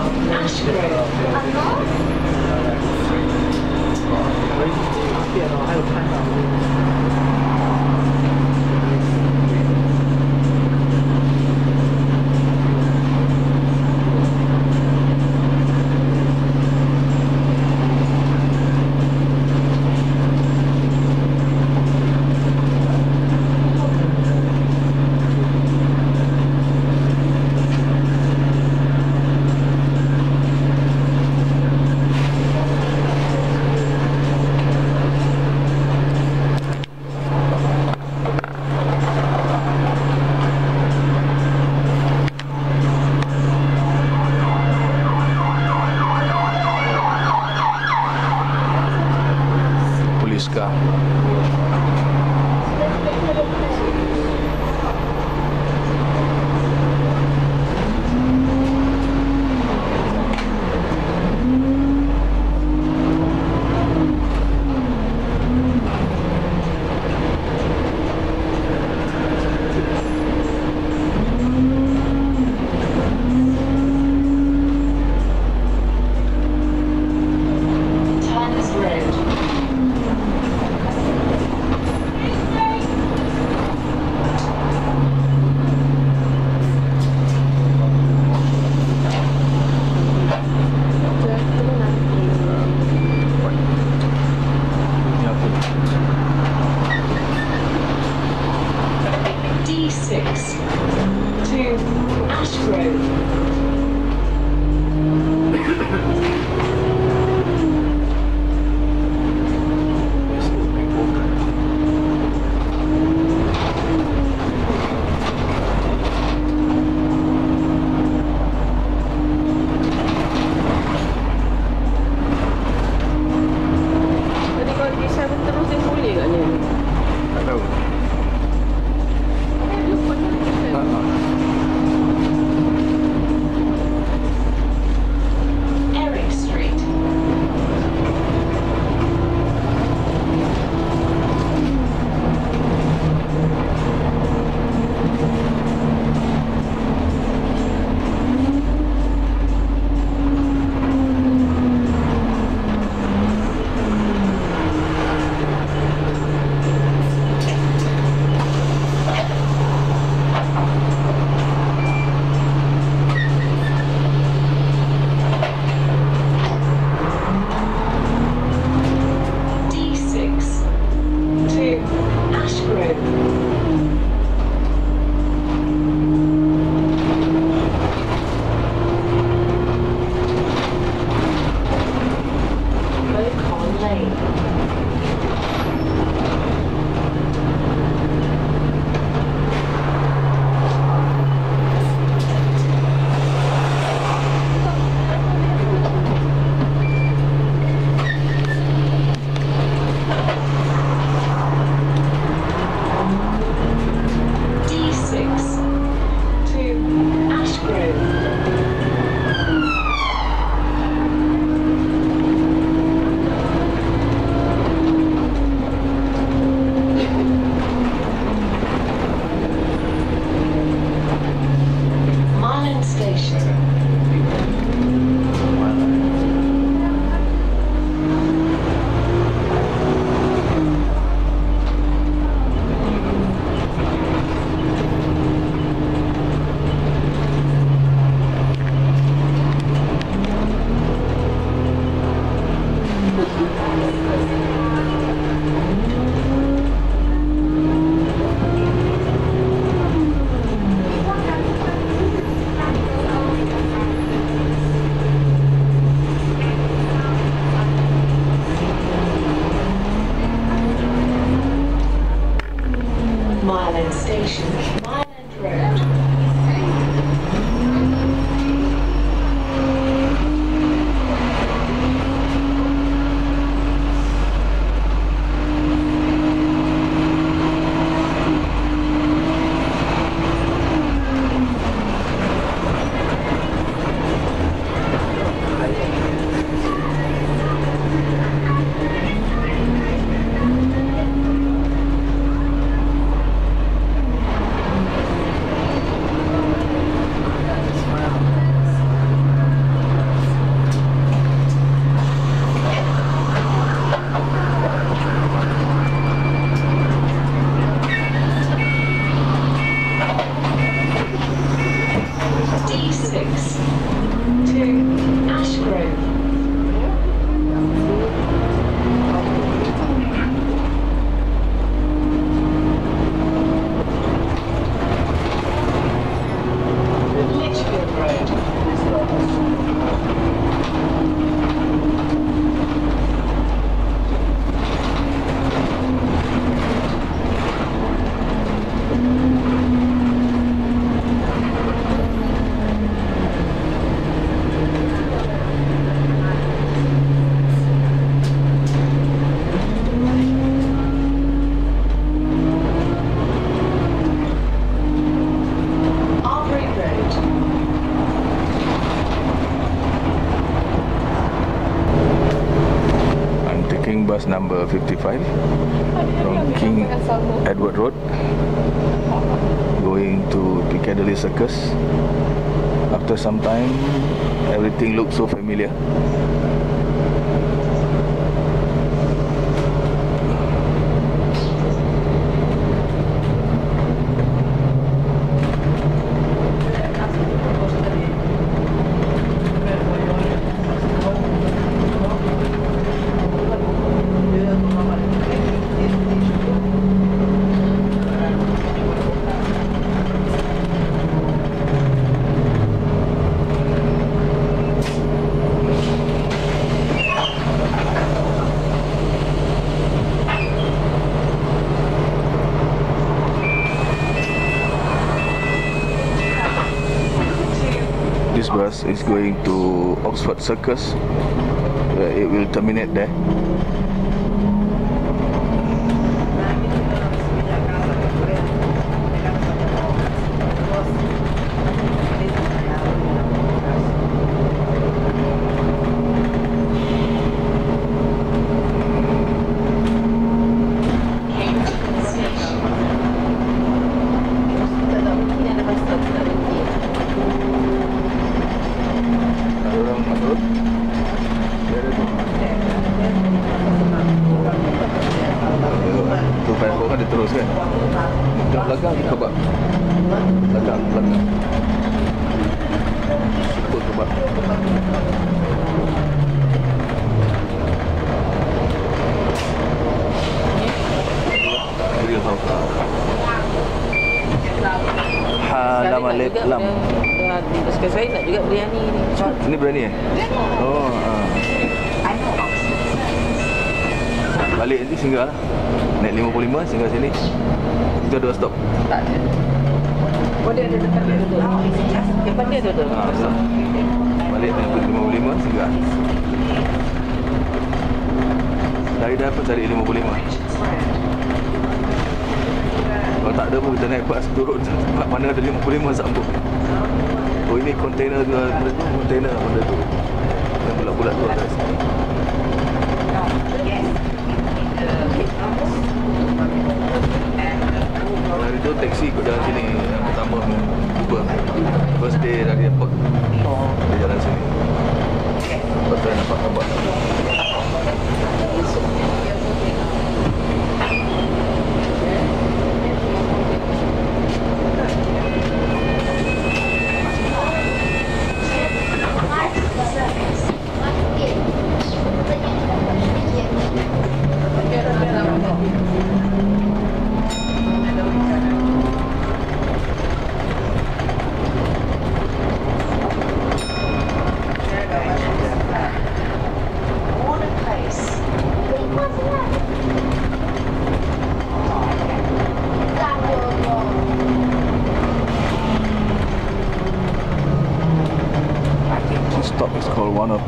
Ashgrove. Number 55 from King Edward Road going to Piccadilly Circus. After some time, everything looks so familiar. Going to Oxford Circus where it will terminate there. Ini berani eh? Oh, ah. Balik nanti singgah lah Naik 55 singgah sini Kita dua stop Tak ada. Oh dia ada dekat dia tu. Depan dia tu tu. ha, stop Balik naik 55 singgah Dari dah apa cari 55 Kalau tak ada pun kita naik bas turun Tempat mana ada 55 sambung Oh ini kontainer tu benda tu Kontainer benda tu. Yang bulat-bulat tu atas Hari tu taksi ikut jalan sini. Yang pertama Uber. First day dari airport. Dia jalan sini. Lepas tu nampak nampak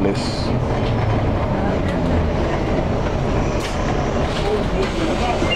thank you